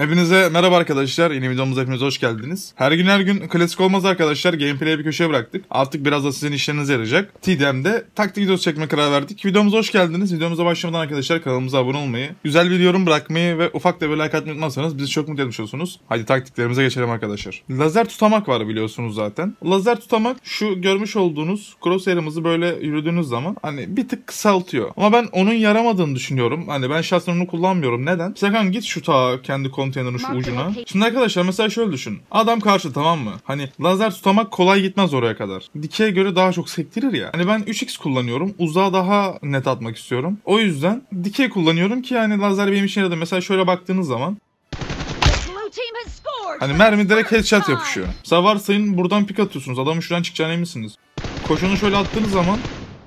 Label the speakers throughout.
Speaker 1: Hepinize merhaba arkadaşlar. Yeni videomuza hepiniz hoş geldiniz. Her gün her gün klasik olmaz arkadaşlar. Gameplay'e bir köşeye bıraktık. Artık biraz da sizin işlerinize yarayacak. TDM'de taktik videosu çekme karar verdik. Videomuza hoş geldiniz. Videomuza başlamadan arkadaşlar kanalımıza abone olmayı, güzel bir yorum bırakmayı ve ufak da bir like atmayı unutmazsanız bizi çok mutlu etmiş olursunuz. Hadi taktiklerimize geçelim arkadaşlar. Lazer tutamak var biliyorsunuz zaten. Lazer tutamak şu görmüş olduğunuz crosshair'ımızı böyle yürüdüğünüz zaman hani bir tık kısaltıyor. Ama ben onun yaramadığını düşünüyorum. Hani ben şahsen onu kullanmıyorum. Neden? Serkan git şu ta kendi konteynerin şu ucuna. Şimdi arkadaşlar mesela şöyle düşün. Adam karşı tamam mı? Hani lazer tutamak kolay gitmez oraya kadar. Dikeye göre daha çok sektirir ya. Hani ben 3x kullanıyorum. Uzağa daha net atmak istiyorum. O yüzden dikey kullanıyorum ki yani lazer benim işe yaradı. Mesela şöyle baktığınız zaman Hani mermi direkt headshot yapışıyor. Mesela varsayın buradan pik atıyorsunuz. Adamın şuradan çıkacağına eminsiniz. Koşunu şöyle attığınız zaman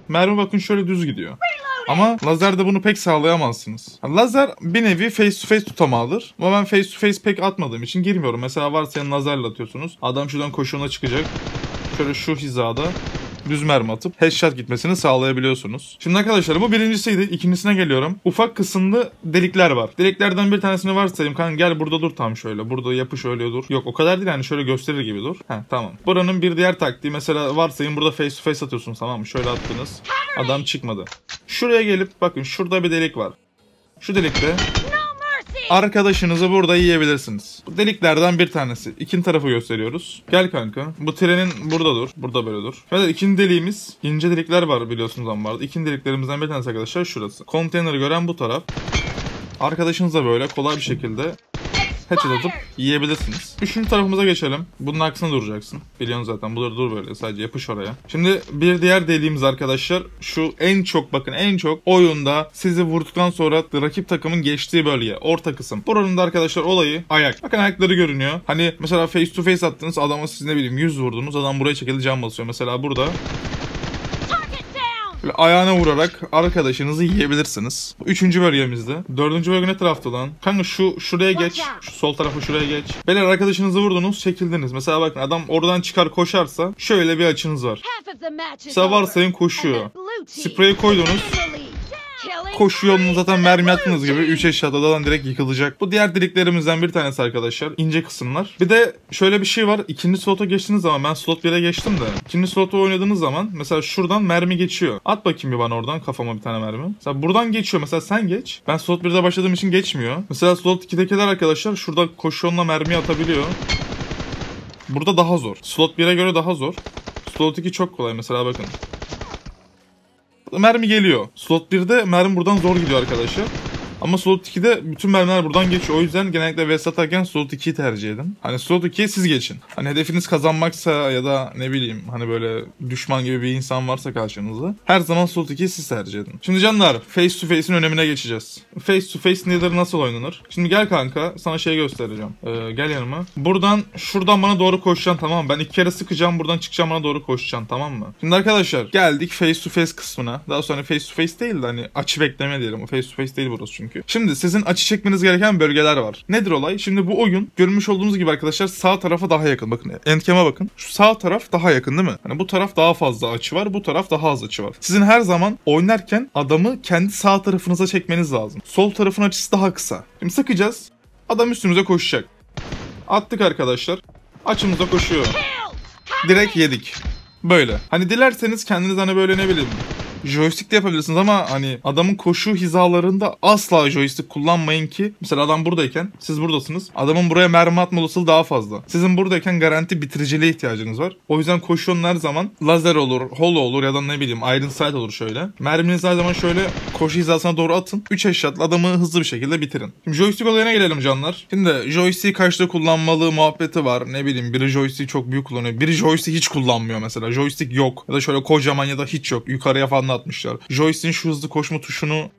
Speaker 1: mermi bakın şöyle düz gidiyor. Ama lazerde bunu pek sağlayamazsınız. Lazer bir nevi face to face tutamağıdır. Ama ben face to face pek atmadığım için girmiyorum. Mesela varsayın lazerle atıyorsunuz. Adam şuradan koşuna çıkacak. Şöyle şu hizada düz mermi atıp headshot gitmesini sağlayabiliyorsunuz. Şimdi arkadaşlar bu birincisiydi. İkincisine geliyorum. Ufak kısımlı delikler var. Deliklerden bir tanesini varsayayım. Kanka gel burada dur tam şöyle. Burada yapış öyle dur. Yok o kadar değil yani şöyle gösterir gibi dur. Heh tamam. Buranın bir diğer taktiği mesela varsayın burada face to face atıyorsunuz tamam mı? Şöyle attınız. Adam çıkmadı. Şuraya gelip bakın şurada bir delik var. Şu delikte Arkadaşınızı burada yiyebilirsiniz. Bu deliklerden bir tanesi. İkinci tarafı gösteriyoruz. Gel kanka. Bu trenin burada dur. Burada böyle dur. Evet ikinci deliğimiz ince delikler var biliyorsunuz ama vardı. İkinci deliklerimizden bir tanesi arkadaşlar şurası. Konteyneri gören bu taraf. Arkadaşınızla böyle kolay bir şekilde headshot atıp yiyebilirsiniz. Üçüncü tarafımıza geçelim. Bunun aksine duracaksın. Biliyorsun zaten. Burada dur böyle. Sadece yapış oraya. Şimdi bir diğer deliğimiz arkadaşlar. Şu en çok bakın en çok oyunda sizi vurduktan sonra rakip takımın geçtiği bölge. Orta kısım. Buranın da arkadaşlar olayı ayak. Bakın ayakları görünüyor. Hani mesela face to face attınız. Adama siz ne bileyim 100 vurdunuz. Adam buraya çekildi can basıyor. Mesela burada Böyle ayağına vurarak arkadaşınızı yiyebilirsiniz. Üçüncü bölgemizde. Dördüncü bölge ne tarafta lan? Kanka şu şuraya geç. Şu sol tarafı şuraya geç. Beyler arkadaşınızı vurdunuz çekildiniz. Mesela bakın adam oradan çıkar koşarsa şöyle bir açınız var. Mesela varsayın koşuyor. Spreyi koydunuz. Koşu yolunu zaten mermi attığınız gibi 3 eşyada da direkt yıkılacak. Bu diğer deliklerimizden bir tanesi arkadaşlar. ince kısımlar. Bir de şöyle bir şey var. İkinci slota geçtiğiniz zaman ben slot 1'e geçtim de. İkinci slota oynadığınız zaman mesela şuradan mermi geçiyor. At bakayım bir bana oradan kafama bir tane mermi. Mesela buradan geçiyor. Mesela sen geç. Ben slot 1'de başladığım için geçmiyor. Mesela slot 2'dekiler arkadaşlar şurada koşu yoluna mermi atabiliyor. Burada daha zor. Slot 1'e göre daha zor. Slot 2 çok kolay mesela bakın. Mermi geliyor. Slot 1'de mermi buradan zor gidiyor arkadaşlar. Ama slot 2'de bütün mermiler buradan geçiyor. O yüzden genellikle vs atarken slot 2'yi tercih edin. Hani slot 2'ye siz geçin. Hani hedefiniz kazanmaksa ya da ne bileyim hani böyle düşman gibi bir insan varsa karşınızda. Her zaman slot 2'yi siz tercih edin. Şimdi canlar face to face'in önemine geçeceğiz. Face to face nedir nasıl oynanır? Şimdi gel kanka sana şey göstereceğim. Ee, gel yanıma. Buradan şuradan bana doğru koşacaksın tamam mı? Ben iki kere sıkacağım buradan çıkacağım bana doğru koşacaksın tamam mı? Şimdi arkadaşlar geldik face to face kısmına. Daha sonra face to face değil de hani açı bekleme diyelim. Face to face değil burası çünkü çünkü. Şimdi sizin açı çekmeniz gereken bölgeler var. Nedir olay? Şimdi bu oyun görmüş olduğunuz gibi arkadaşlar sağ tarafa daha yakın. Bakın endkeme bakın. Şu sağ taraf daha yakın değil mi? Hani bu taraf daha fazla açı var. Bu taraf daha az açı var. Sizin her zaman oynarken adamı kendi sağ tarafınıza çekmeniz lazım. Sol tarafın açısı daha kısa. Şimdi sıkacağız. Adam üstümüze koşacak. Attık arkadaşlar. Açımıza koşuyor. Direkt yedik. Böyle. Hani dilerseniz kendiniz hani böyle ne bileyim joystick de yapabilirsiniz ama hani adamın koşu hizalarında asla joystick kullanmayın ki mesela adam buradayken siz buradasınız. Adamın buraya mermi atma olasılığı daha fazla. Sizin buradayken garanti bitiriciliğe ihtiyacınız var. O yüzden koşu her zaman lazer olur, holo olur ya da ne bileyim iron sight olur şöyle. Merminizi her zaman şöyle koşu hizasına doğru atın. 3 eşyatla adamı hızlı bir şekilde bitirin. Şimdi joystick olayına gelelim canlar. Şimdi joystick kaçta kullanmalı muhabbeti var. Ne bileyim biri joystick çok büyük kullanıyor. Biri joystick hiç kullanmıyor mesela. Joystick yok. Ya da şöyle kocaman ya da hiç yok. Yukarıya falan atmışlar. Joystick'in şu hızlı koşma tuşunu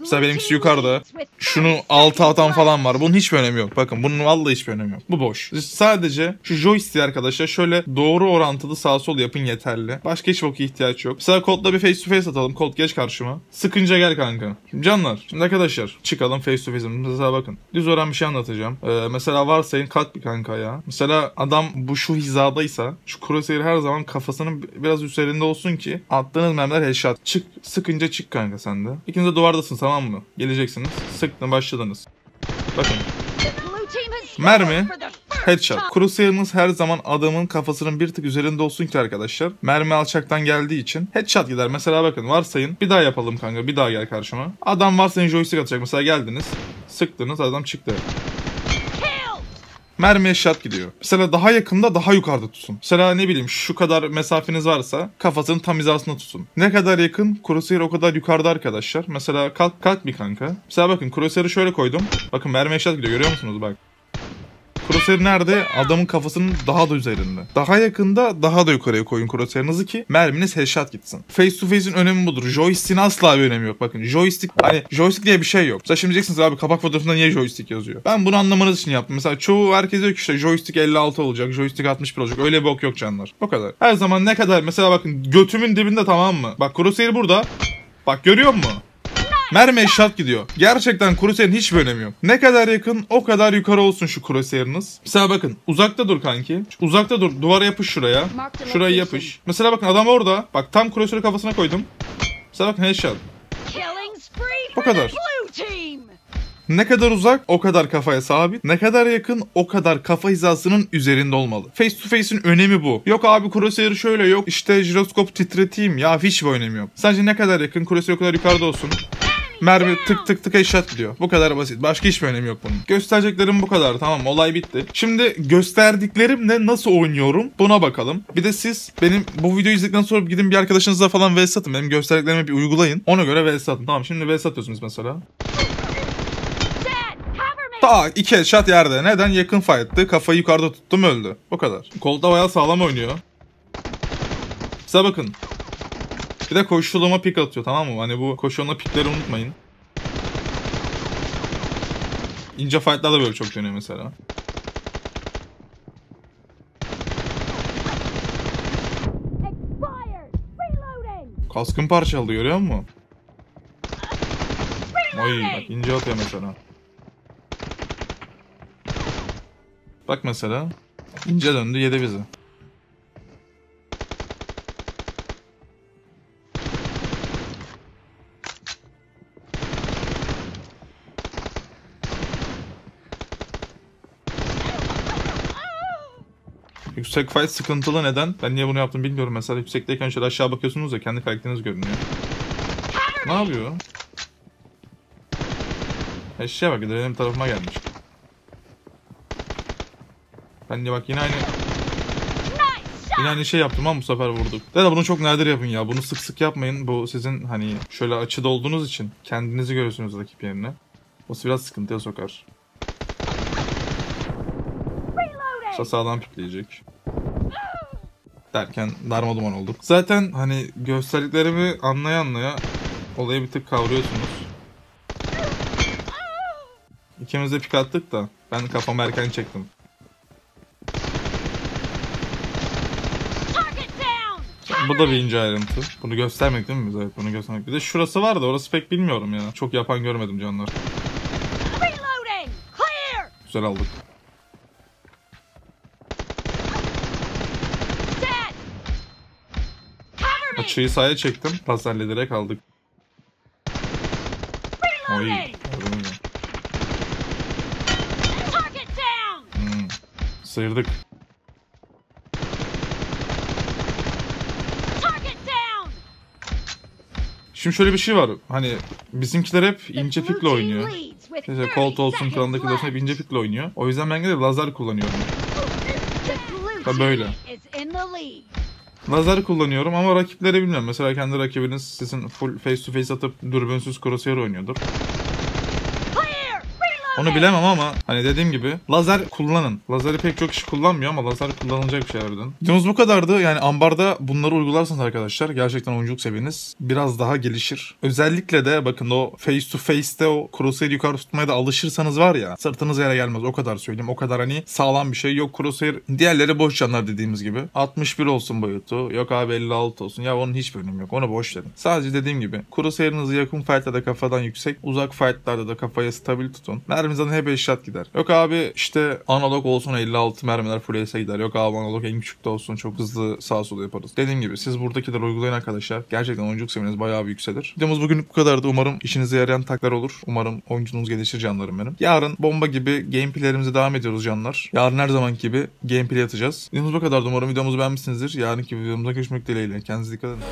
Speaker 1: Mesela benimkisi yukarıda. Şunu altı atan falan var. Bunun hiçbir önemi yok. Bakın bunun vallahi hiçbir önemi yok. Bu boş. Sadece şu joystick arkadaşlar şöyle doğru orantılı sağ sol yapın yeterli. Başka hiç boku ihtiyaç yok. Mesela Colt'la bir face to face atalım. Colt geç karşıma. Sıkınca gel kanka. Şimdi canlar. Şimdi arkadaşlar çıkalım face to face. Mesela bakın. Düz oran bir şey anlatacağım. Ee, mesela varsayın kat bir kanka ya. Mesela adam bu şu hizadaysa şu crosshair her zaman kafasının biraz üzerinde olsun ki attığınız mermiler headshot. Çık sıkınca çık kanka sende. İkiniz de duvardasın tamam mı? Geleceksiniz. Sıktın başladınız. Bakın. Mermi, headshot. Crosshair'ınız her zaman adamın kafasının bir tık üzerinde olsun ki arkadaşlar. Mermi alçaktan geldiği için headshot gider. Mesela bakın varsayın bir daha yapalım kanka bir daha gel karşıma. Adam varsayın joystick atacak. Mesela geldiniz sıktınız adam çıktı. Mermi headshot gidiyor. Mesela daha yakında daha yukarıda tutun. Mesela ne bileyim şu kadar mesafeniz varsa kafasının tam hizasında tutun. Ne kadar yakın crosshair o kadar yukarıda arkadaşlar. Mesela kalk kalk bir kanka. Mesela bakın crosshair'ı şöyle koydum. Bakın mermi headshot gidiyor görüyor musunuz bak. Crosshair nerede? Adamın kafasının daha da üzerinde. Daha yakında daha da yukarıya koyun crosshair'ınızı ki merminiz headshot gitsin. Face to face'in önemi budur. Joystick'in asla bir önemi yok. Bakın joystick hani joystick diye bir şey yok. Mesela şimdi diyeceksiniz abi kapak fotoğrafında niye joystick yazıyor? Ben bunu anlamanız için yaptım. Mesela çoğu herkes diyor ki işte joystick 56 olacak, joystick 61 olacak. Öyle bok yok canlar. O kadar. Her zaman ne kadar mesela bakın götümün dibinde tamam mı? Bak crosshair burada. Bak görüyor musun? Mermi eşat gidiyor. Gerçekten crosshair'in hiçbir önemi yok. Ne kadar yakın o kadar yukarı olsun şu crosshair'ınız. Mesela bakın uzakta dur kanki. Uzakta dur. Duvara yapış şuraya. Şurayı yapış. Mesela bakın adam orada. Bak tam crosshair'ı kafasına koydum. Mesela bakın headshot.
Speaker 2: O
Speaker 1: kadar. Ne kadar uzak o kadar kafaya sabit. Ne kadar yakın o kadar kafa hizasının üzerinde olmalı. Face to face'in önemi bu. Yok abi crosshair şöyle yok işte jiroskop titreteyim ya hiçbir önemi yok. Sadece ne kadar yakın crosshair o kadar yukarıda olsun. Mermi tık tık tık headshot gidiyor. Bu kadar basit. Başka hiçbir önemi yok bunun. Göstereceklerim bu kadar. Tamam olay bitti. Şimdi gösterdiklerimle nasıl oynuyorum buna bakalım. Bir de siz benim bu videoyu izledikten sonra gidin bir arkadaşınızla falan vs atın. Benim gösterdiklerimi bir uygulayın. Ona göre vs atın. Tamam şimdi vs atıyorsunuz mesela. Ta iki headshot yerde. Neden? Yakın fight'tı. Kafayı yukarıda tuttum öldü. O kadar. Kolda bayağı sağlam oynuyor. Size bakın. Bir de koşulama pik atıyor tamam mı? Hani bu koşulama pikleri unutmayın. İnce fight'lar da böyle çok dönüyor mesela. Kaskın parçaladı görüyor musun? Oy bak ince atıyor mesela. Bak mesela. ince döndü yedi bizi. Yüksek fight sıkıntılı neden? Ben niye bunu yaptım bilmiyorum. Mesela yüksekteyken şöyle aşağı bakıyorsunuz ya kendi karakteriniz görünüyor. Ne yapıyor? Eşeğe bak benim tarafıma gelmiş. Ben de bak yine aynı Yine aynı şey yaptım ama bu sefer vurduk. Da bunu çok nadir yapın ya. Bunu sık sık yapmayın. Bu sizin hani şöyle açıda olduğunuz için kendinizi görüyorsunuz rakip yerine. O biraz sıkıntıya sokar. Kısa sağdan pikleyecek. Derken darma duman olduk. Zaten hani gösterdiklerimi anlaya anlaya olayı bir tık kavruyorsunuz. İkimiz de pik attık da ben kafamı erken çektim. Bu da bir ince ayrıntı. Bunu göstermek değil mi biz? Evet bunu göstermek. Bir de şurası var da orası pek bilmiyorum ya. Çok yapan görmedim canlar. Güzel aldık. Açıyı sahaya çektim. Laserle direkt aldık. Oy. Hmm. Sıyırdık. Şimdi şöyle bir şey var. Hani bizimkiler hep ince pikle oynuyor. İşte Colt olsun klanındaki olsun hep ince pikle oynuyor. O yüzden ben de lazer kullanıyorum. Ha böyle. Lazer kullanıyorum ama rakipleri bilmiyorum. Mesela kendi rakibiniz sizin full face to face atıp dürbünsüz crosshair oynuyordur. Onu bilemem ama hani dediğim gibi lazer kullanın. Lazeri pek çok kişi kullanmıyor ama lazer kullanılacak bir şey harbiden. Videomuz bu kadardı. Yani ambarda bunları uygularsanız arkadaşlar gerçekten oyunculuk seviyeniz biraz daha gelişir. Özellikle de bakın o face to face'te o crosshair yukarı tutmaya da alışırsanız var ya sırtınız yere gelmez. O kadar söyleyeyim. O kadar hani sağlam bir şey yok crosshair. Diğerleri boş canlar dediğimiz gibi. 61 olsun boyutu. Yok abi 56 olsun. Ya onun hiçbir önemi yok. Onu boş verin. Sadece dediğim gibi crosshair'ınızı yakın fight'ta da kafadan yüksek. Uzak fight'larda da kafaya stabil tutun. Mermi mermimizden hep headshot gider. Yok abi işte analog olsun 56 mermiler full gider. Yok abi analog en küçükte olsun çok hızlı sağ sola yaparız. Dediğim gibi siz buradakileri uygulayın arkadaşlar. Gerçekten oyunculuk seviyeniz bayağı bir yükselir. Videomuz bugün bu kadardı. Umarım işinize yarayan taklar olur. Umarım oyunculuğunuz gelişir canlarım benim. Yarın bomba gibi gameplaylerimize devam ediyoruz canlar. Yarın her zaman gibi gameplay atacağız. Videomuz bu kadardı. Umarım videomuzu beğenmişsinizdir. Yarınki videomuzda görüşmek dileğiyle. Kendinize dikkat edin.